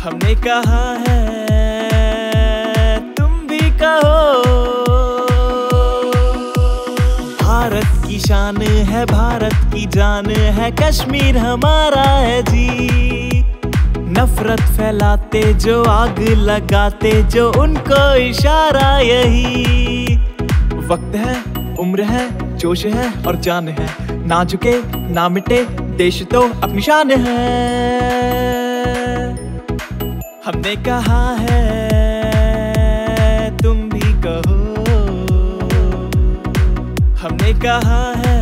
हमने कहा है, तुम भी कहो। भारत की शान है, भारत की जान है, कश्मीर हमारा है जी। नफरत फैलाते, जो आग लगाते, जो उनको इशारा यही। वक्त है, उम्र है, जोश है और जान है। ना झुके, ना मिटे, देश तो अपनी शान है। हमने कहा है तुम भी कहो। हमने कहा है